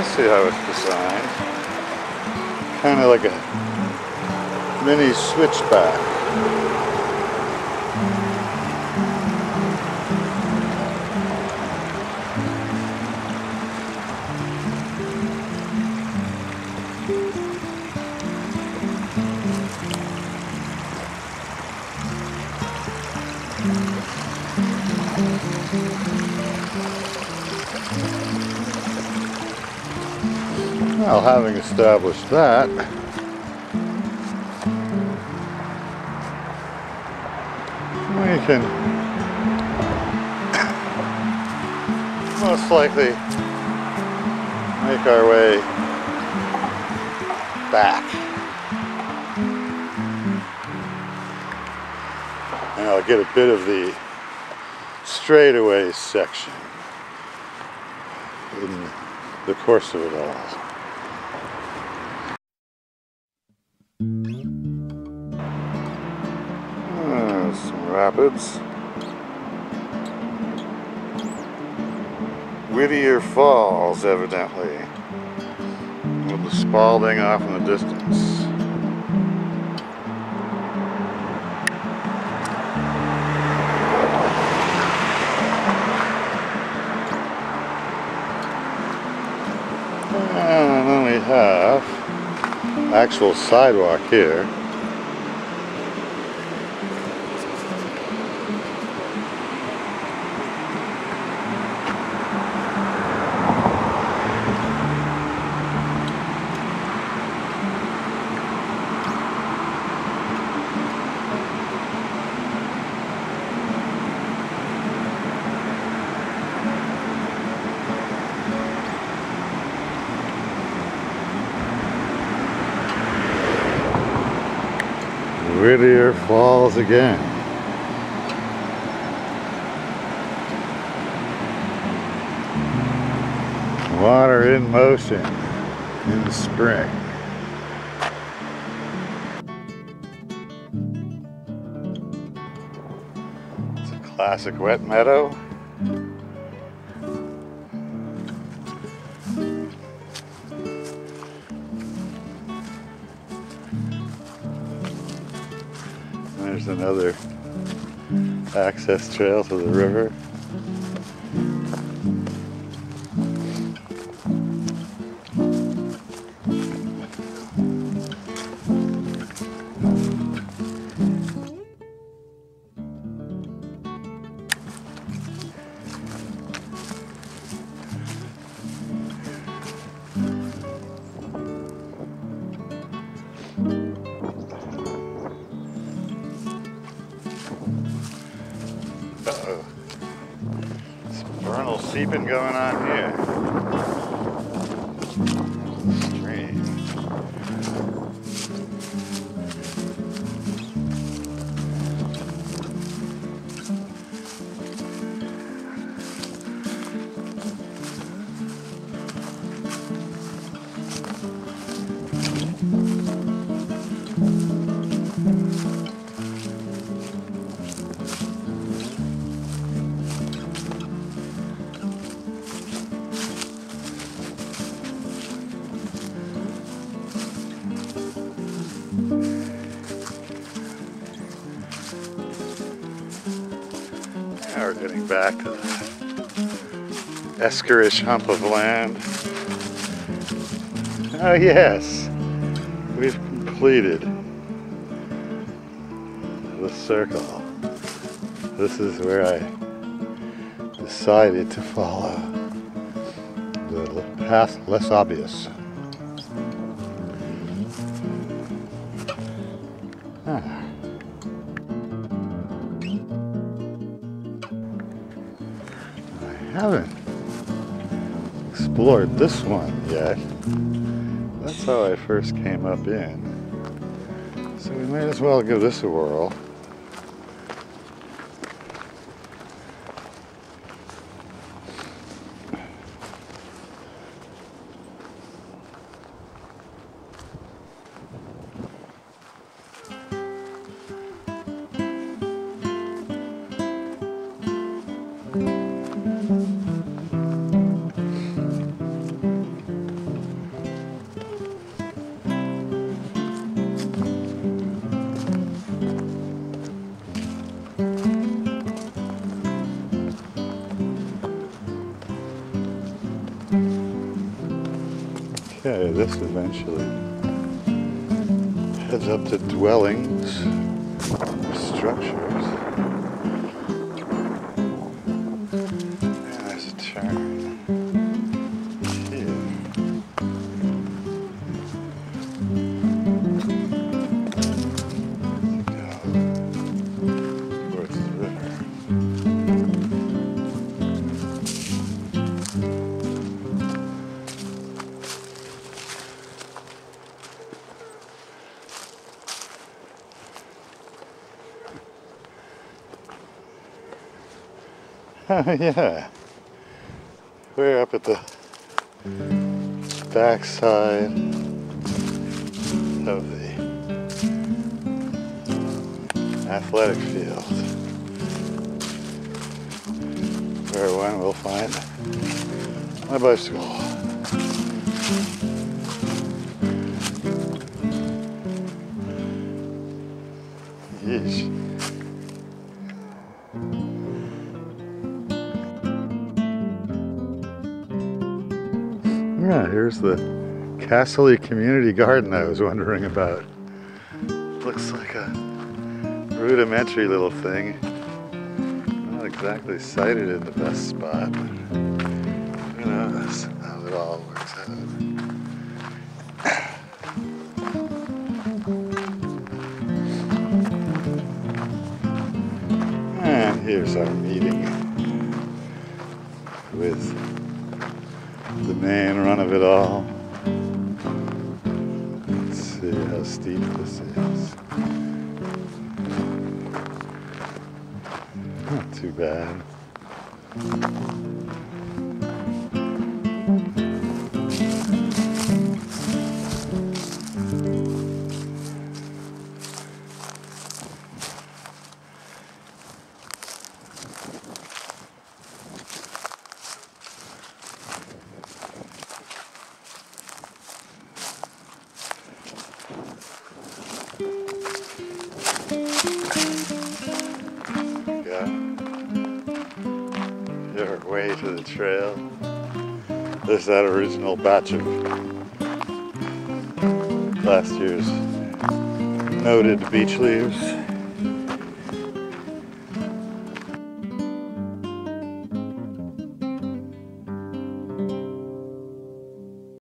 I see how it's designed. Kind of like a mini switchback. Well, having established that, we can most likely make our way back. And I'll get a bit of the straightaway section in the course of it all. Ah, some rapids. Whittier Falls, evidently. With the Spaulding off in the distance. And then we have actual sidewalk here. Whittier Falls again. Water in motion in the spring. It's a classic wet meadow. There's another access trail to the river. Uh-oh. Seeping going on here. Now we're getting back to the Eskerish hump of land. Oh yes, we've completed the circle. This is where I decided to follow the path less obvious. Ah. Haven't explored this one yet. That's how I first came up in. So we might as well give this a whirl. Okay, this eventually heads up to dwellings, structures. yeah. We're up at the backside of the athletic field where one will find my bicycle. Yeesh. Yeah, here's the Castley Community Garden I was wondering about. Looks like a rudimentary little thing. Not exactly sited in the best spot, but who knows how it all works out. And here's our meeting with the main run of it all. Let's see how steep this is. Not too bad. Way to the trail. There's that original batch of last year's noted beach leaves.